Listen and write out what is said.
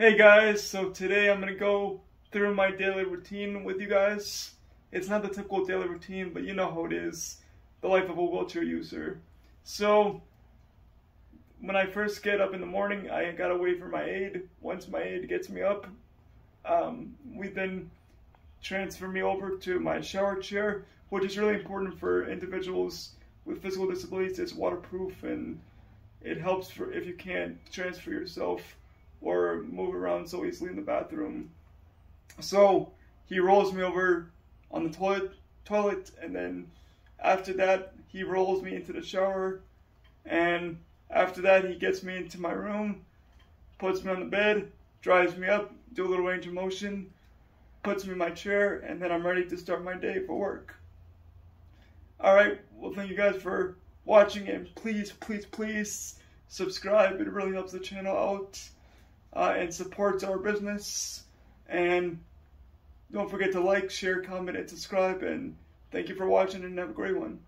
Hey guys, so today I'm gonna go through my daily routine with you guys. It's not the typical daily routine, but you know how it is, the life of a wheelchair user. So, when I first get up in the morning, I gotta wait for my aide. Once my aide gets me up, um, we then transfer me over to my shower chair, which is really important for individuals with physical disabilities. It's waterproof and it helps for if you can't transfer yourself so easily in the bathroom. So he rolls me over on the toilet, toilet, and then after that he rolls me into the shower, and after that he gets me into my room, puts me on the bed, dries me up, do a little range of motion, puts me in my chair, and then I'm ready to start my day for work. Alright, well thank you guys for watching and please, please, please subscribe. It really helps the channel out uh, and supports our business. And don't forget to like, share, comment, and subscribe. And thank you for watching and have a great one.